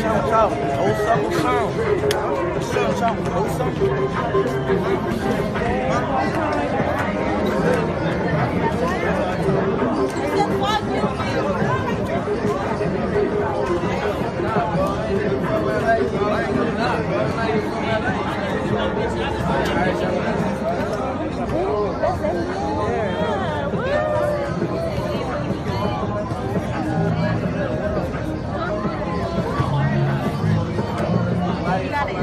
Shout out, hold something. Shout out, hold something. that is.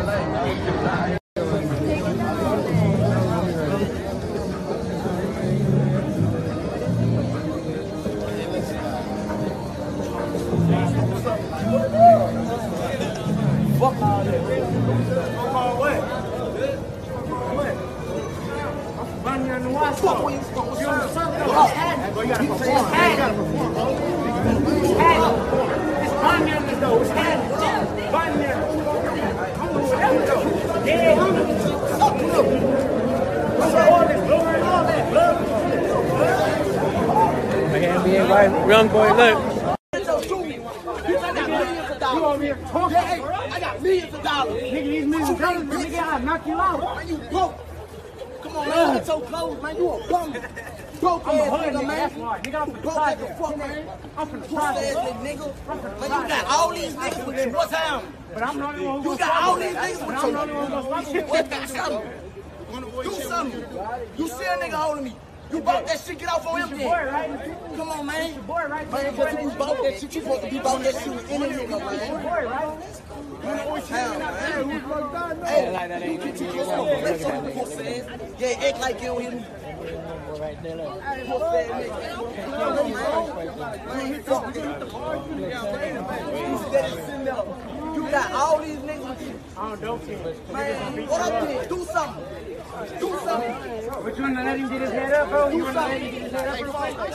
Fuck. Fuck what? What? you. You gotta perform. You gotta perform. NBA right, young boy, look. I got millions of dollars. Nigga, these millions of dollars, nigga, I'll knock you out. Man, you broke. Come on, man. Get your clothes, man. You a bum. Broke I'm ass nigga, nigga, man. that's why. Nigga, I'm from the Broke as a fuck, man. I'm from the ass nigga. Man, you got all these niggas with you. What's happening? But I'm the only one who You got all these niggas with I'm you. the only one who gonna struggle. What got something? Do something. You see a nigga holding me. You bought that shit, get off on him Your then. boy, right? Come on, man. Your boy, right? Man, but you bought that shit, you supposed to be bought that shit with any nigga, Your man. boy, right? Hey, like that ain't you just don't flex on the pussy ass. Yeah, act like you don't hear me. right there, look. Pussy ass nigga. Come on, man. Man, he fuck. You steady sitting there. You got all these niggas with you. I don't know, kid. Man, what up then? Do something. Do something. But you wanna let him get his head up, bro? You Do wanna let him get something. his head up real quick?